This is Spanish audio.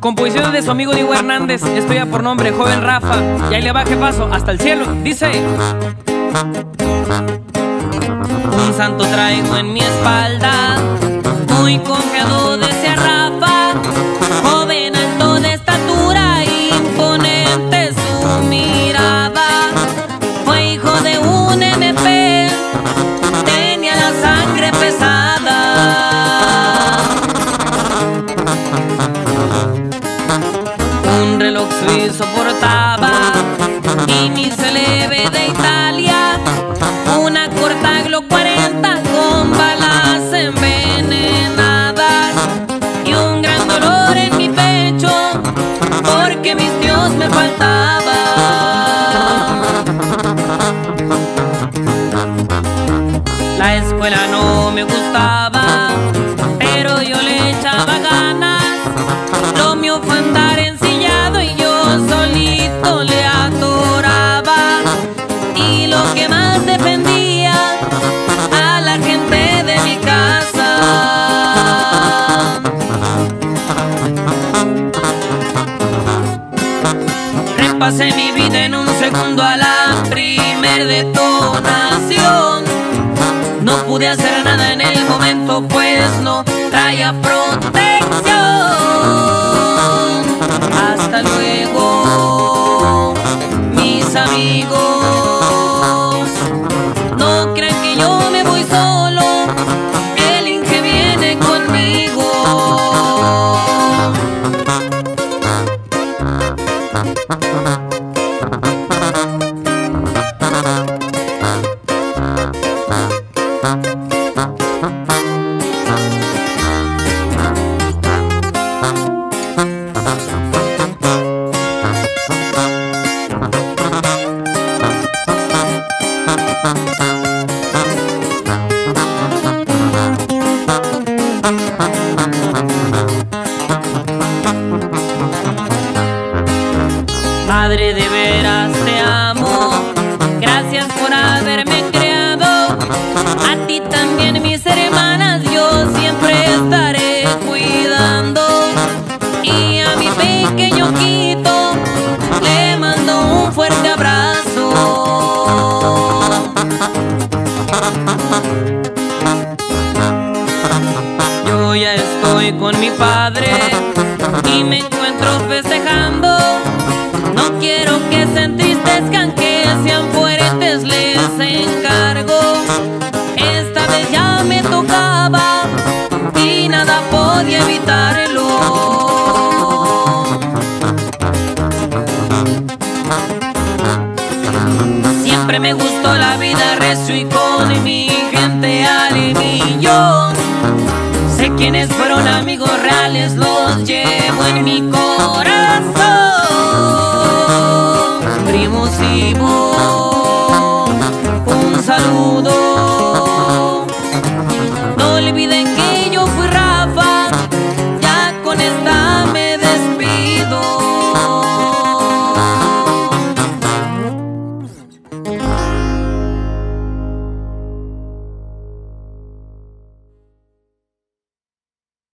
Composición de su amigo Diego Hernández, estoy a por nombre Joven Rafa, y ahí le baje paso hasta el cielo, dice. Un santo traigo en mi espalda, muy confiado Un reloj suizo portaba y ni se le ve de Italia. Una corta Glo 40 con balas envenenadas y un gran dolor en mi pecho porque mis dios me faltaban. La escuela no me gustaba, Repasé mi vida en un segundo a la primer detonación. No pude hacer nada en el momento, pues no traía protección. Hasta luego, mis amigos. Madre de veras te amo, gracias por haberme creado. A ti también mis hermanas Yo ya estoy con mi padre y me encuentro festejando. No quiero que se entristezcan, que sean fuertes, les encargo. Esta vez ya me tocaba y nada podía evitarlo. Siempre me gustó la vida recio y con mi quienes fueron amigos reales los llevo en mi corazón. Primos y vos, un saludo. No olviden que yo fui Rafa, ya con esta